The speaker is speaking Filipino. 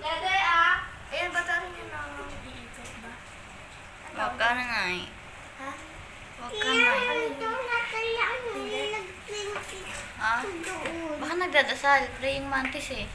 Dede ah! Ayan, ba't ano yun ang iikot ba? Huwag ka na nga eh. Ha? Huwag ka na eh. Ha? Baka nagdadasal. Praying mantis eh.